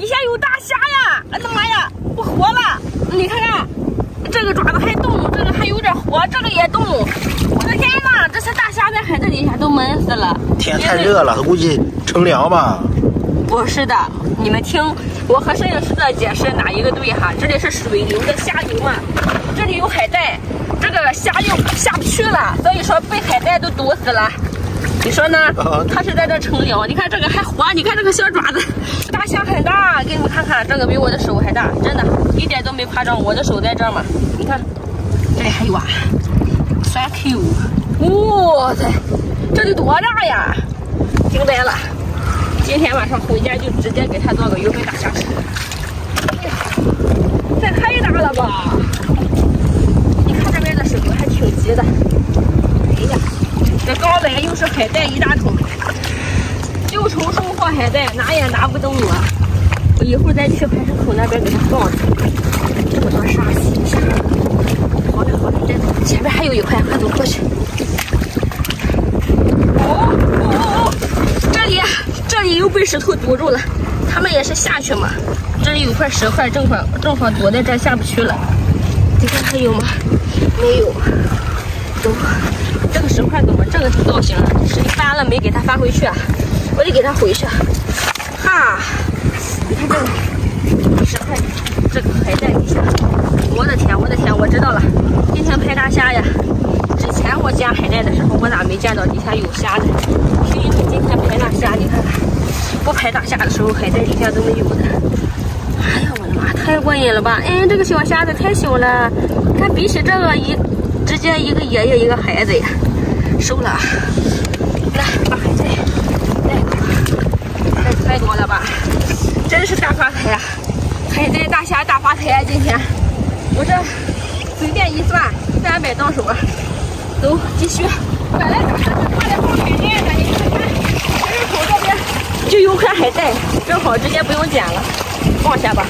底下有大虾呀！哎呀妈呀，不活了！你看看，这个爪子还动，这个还有点活，这个也动。我的天哪，这些大虾在海子底下都闷死了。天太热了，估计乘凉吧。不是的，你们听我和摄影师的解释哪一个对哈？这里是水流的下流嘛，这里有海带，这个虾就下不去了，所以说被海带都堵死了。你说呢？它是在这乘凉，你看这个还活，你看这个小爪子，大虾很大，给你们看看，这个比我的手还大，真的，一点都没夸张。我的手在这嘛，你看，这里还有啊，Thank you，哇塞，这得多大呀？惊呆了。今天晚上回家就直接给它做个油焖大虾吃。哎呀，这太大了吧！你看这边的水流还挺急的。哎呀，这刚来又是海带一大桶，又愁收获海带，拿也拿不动啊！我一会儿再去排水口那边给它放着。这么多沙洗一下。好的好的，这前面还有一块，快走过去。哦哦哦哦，这里。这里又被石头堵住了，他们也是下去嘛。这里有块石块，正好正好躲在这下不去了。你看还有吗？没有。走，这个石块怎么这个造型？水翻了没给它翻回去啊？我得给它回去。哈，你看这个石块，这个还在底下。我的天，我的天，我知道了。今天拍大虾呀。之前我捡海带的时候，我咋没见到底下有虾呢？是因为今天拍大虾，你看看。不拍大虾的时候，海带底下都没有的。哎呀，我的妈，太过瘾了吧！哎，这个小虾子太小了，你看比起这个一，直接一个爷爷一个孩子呀。收了，来把海带带过来，这太多了吧？真是大发财啊！海带大虾大发财啊！今天我这随便一算，三百到手。走，继续。本来打算是挂在放海带的，你看看，水口这边就有块海带，正好直接不用捡了，放下吧。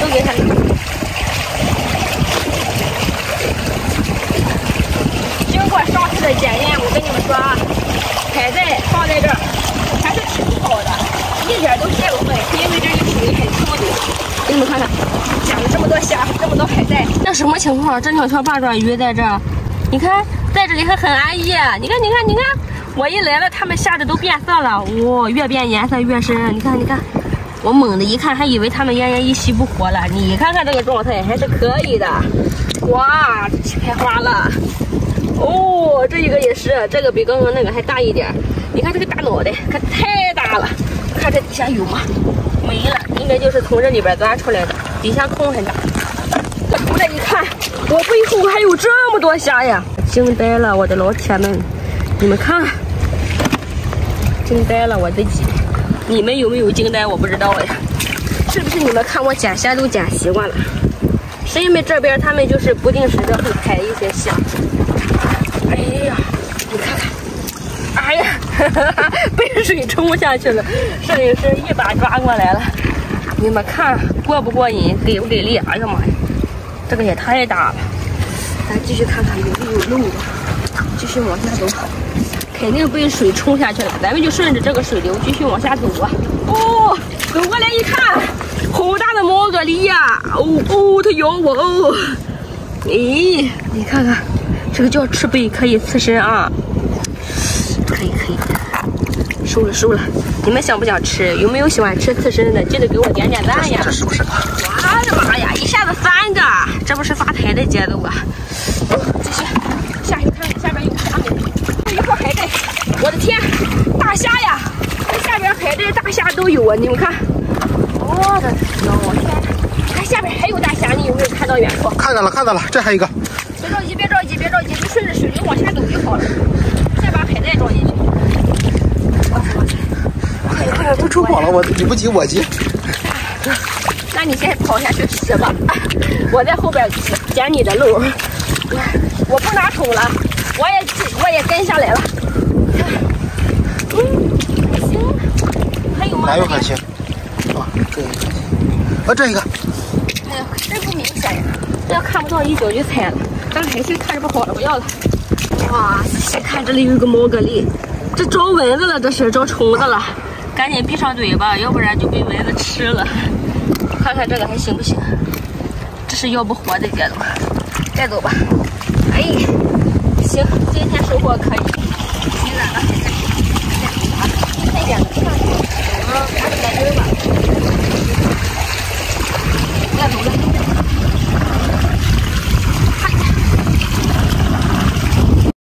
都给他拿。经过上次的检验，我跟你们说啊，海带放在这儿还是挺好的，一点都见不坏，因为这里水很清的。给你们看看，捡了这么多虾，这么多海带，这什么情况？这两条八爪鱼在这儿，你看，在这里还很安逸。你看，你看，你看，我一来了，它们吓得都变色了。哇，越变颜色越深。你看，你看，我猛的一看，还以为它们奄奄一息不活了。你看看这个状态，还是可以的。哇，开花了。哦，这一个也是，这个比刚刚那个还大一点。你看这个大脑袋，可太大了。看这底下有吗？没了，应该就是从这里边钻出来的，底下空很大。我出来一看，我背后还有这么多虾呀！惊呆了，我的老铁们，你们看，惊呆了我自己。你们有没有惊呆？我不知道呀。是不是你们看我捡虾都捡习惯了？是因为这边他们就是不定时的会开一些虾。哎呀，你看看。哎呀，被水冲下去了，摄影师一把抓过来了。你们看过不过瘾，给不给力？哎呀妈呀，这个也太大了。咱继续看看有没有漏的，继续往下走。肯定被水冲下去了，咱们就顺着这个水流继续往下走啊。哦，走过来一看，好大的毛蛤蜊呀！哦哦，它咬我哦。咦，你看看，这个叫赤背，可以刺身啊。可以可以，收了收了。你们想不想吃？有没有喜欢吃刺身的？记得给我点点赞呀！这是不是？我的妈呀！一下子三个，这不是发财的节奏啊！继续下去看看下边有啥没？这一块海带，我的天，大虾呀！这下边海带、大虾都有啊！你们看，我的天！看下边还有大虾，你有没有看到远处？看到了看到了，这还有一个。别着急别着急别着急，就顺着水流往下走就好了。再把海带装进去，快点快点，都抽跑了！我你不急我急。那你先跑下去吃吧，我在后边捡你的漏。我不拿桶了，我也我也跟下来了。嗯，行。还有吗？哪有还行？啊，这一个。啊，这一个。哎呀，这不明显呀，这要看不到一脚就踩了。但海星看着不好了，不要了。哇，仔细看，这里有个毛蛤蜊，这招蚊子了，这是招虫子了，赶紧闭上嘴巴，要不然就被蚊子吃了。看看这个还行不行？这是要不活的节奏，带走吧。哎，行，今天收获可以。洗染了，再点上，走了。